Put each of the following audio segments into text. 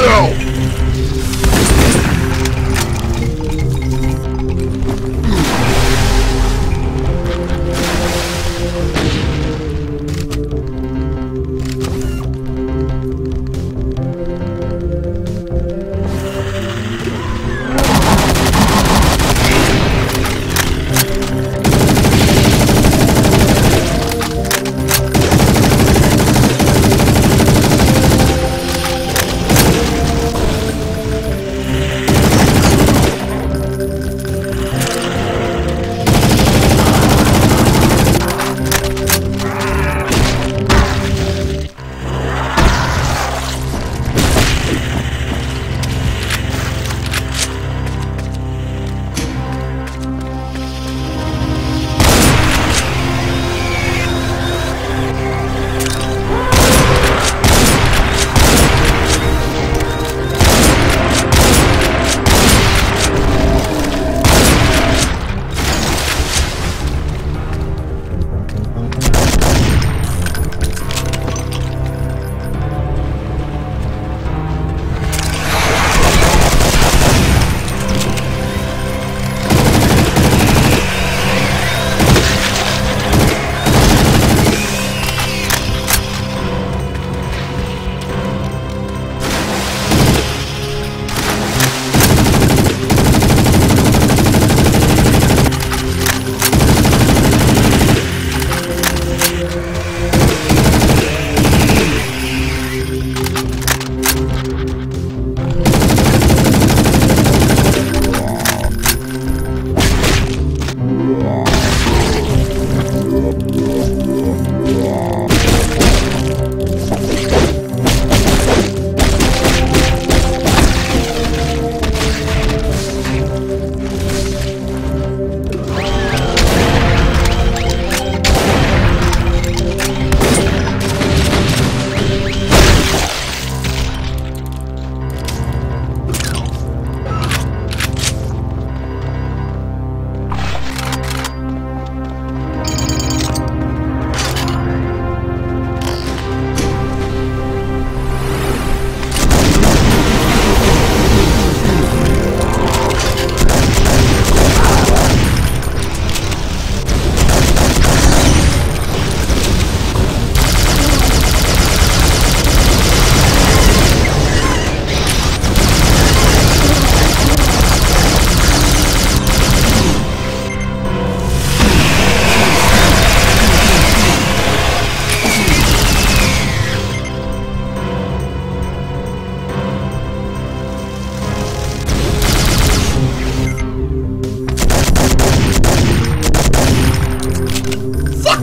yourself!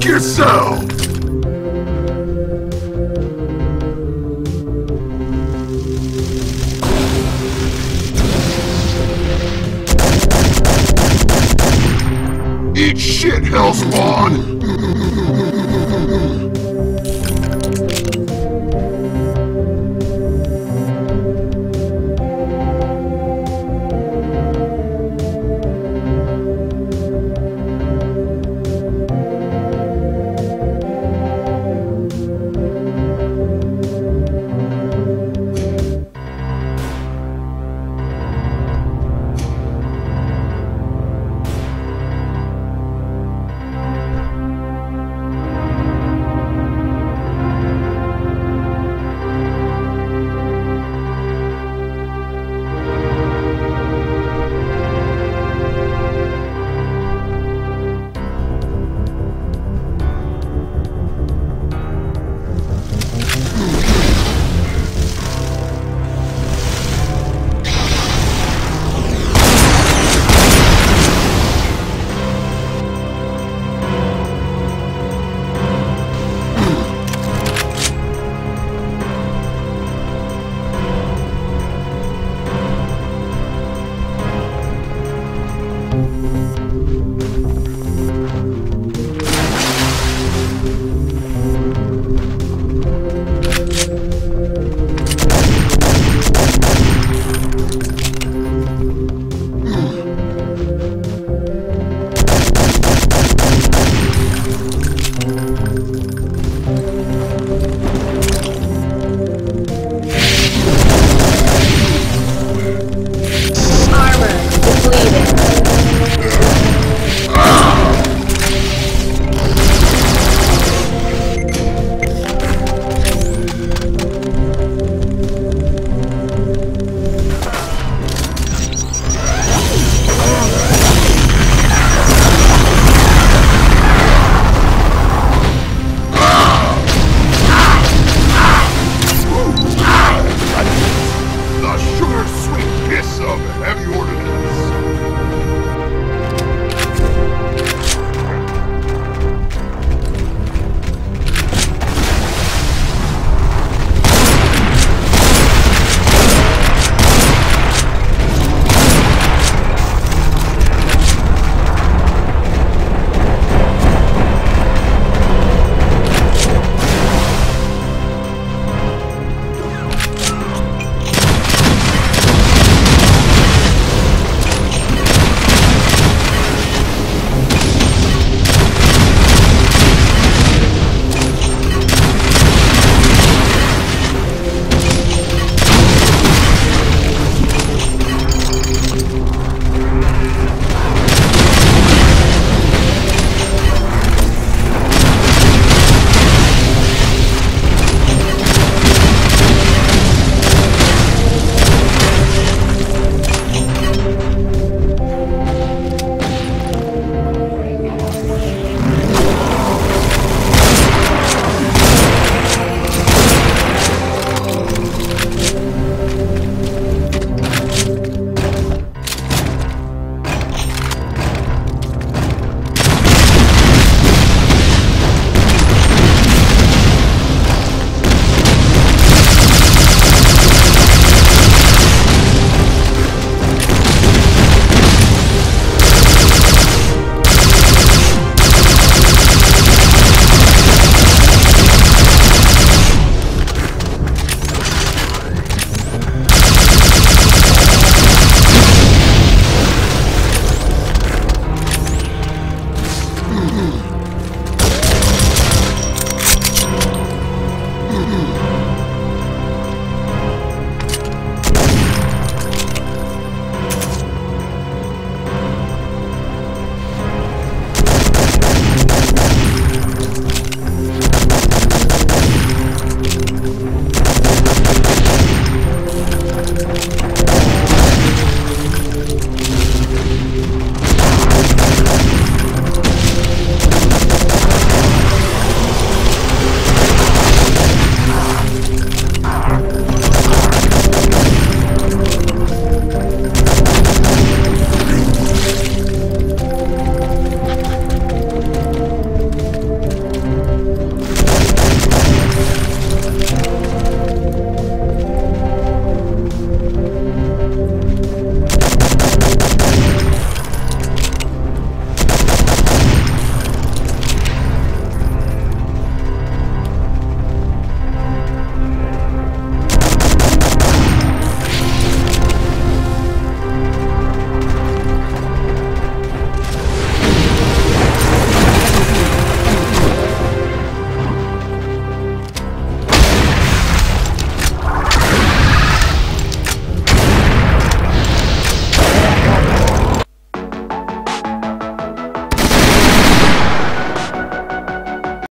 Yourself!